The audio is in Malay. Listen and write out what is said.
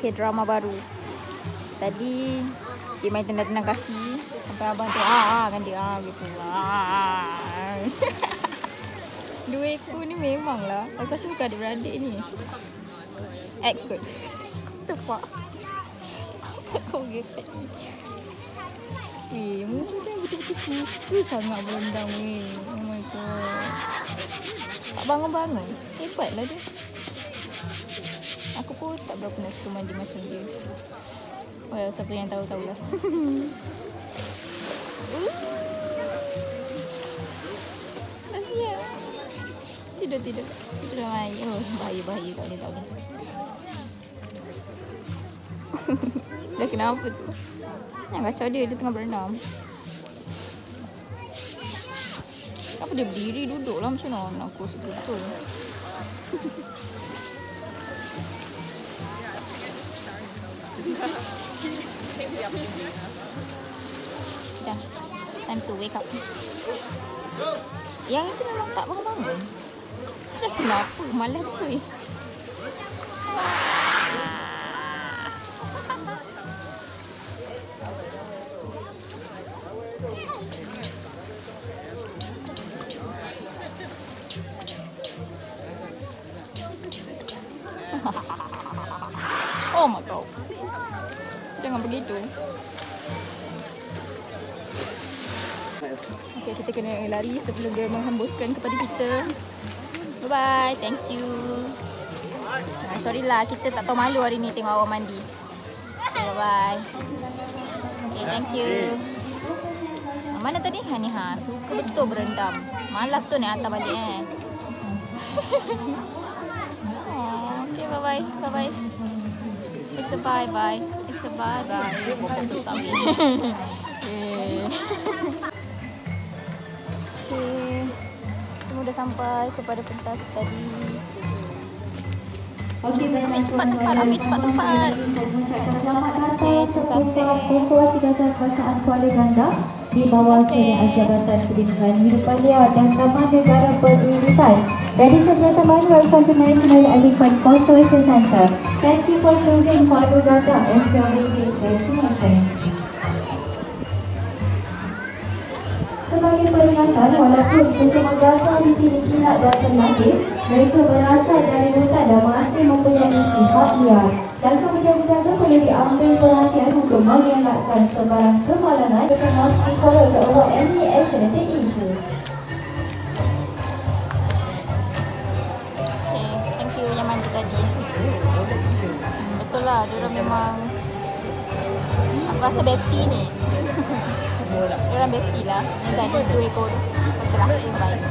K-drama baru. Tadi dia main tendang-tendang kaki sampai abang tu ah, ah kan dia ah gitu. Ah. Dua ekor ni memanglah. Aku suka adik-beradik ni. Expert. Tepak. Kau gepek ni. Eh, muka kan betul-betul suka sangat berendam ni. Oh my god. Tak bangun-bangun. Hebatlah dia. Tak berapa nak suka mandi macam dia. Well, siapa yang tahu-tahulah. Dah siap. Tidur, tidur. Tidur main. Oh, bahaya-bahaya tak boleh, tak boleh. Dah kenapa tu? Yang kacau dia, dia tengah berenam. Kenapa dia berdiri duduk lah macam mana? Aku suka betul. Dah. Time to wake up. Yang itu memang tak bangun-bangun. Kenapa? Malas betul. oh my god. Jangan begitu. Okay, kita kena lari sebelum dia menghembuskan kepada kita. Bye-bye. Thank you. Nah, sorry lah, kita tak tahu malu hari ni tengok awak mandi. Okay, bye-bye. Okay, thank you. Ah, Mana tadi? Ha ni ha, suka betul berendam. Malas tu ni hantar balik eh. oh, okay, bye-bye. Bye-bye. It's a bye-bye. Sorry. okay. Okay. Semua dah sampai kepada pentas tadi. Okey, baiklah cepat tuan-tuan ambil cepat sekalian, Saya mengucapkan selamat datang ke terima pusat kasih. Pusat Tingkatan Kerajaan Kuala Ganda di bawah Sdn Jabatan Pendidikan Hidupan Liar dan Taman Negara Beririsan. Ladies and gentlemen, welcome to National Elephant Conservation Center. Thank you for choosing Kuala Ganda as your visit destination. Peringatan, walaupun kesemua gajah di sini jinak dan terlatih, mereka berasal dari hutan dan masih mempunyai sifat liar. Langkah berjaga-jaga perlu diambil perhatian untuk mengelakkan sebarang kemalangan dengan must be followed to avoid any accidental issues. Okay, thank you yang mandi tadi. Betul lah, dia memang aku rasa bestie ni. Dia orang bestie lah. Yang tadi dua ekor. Betul lah, bye.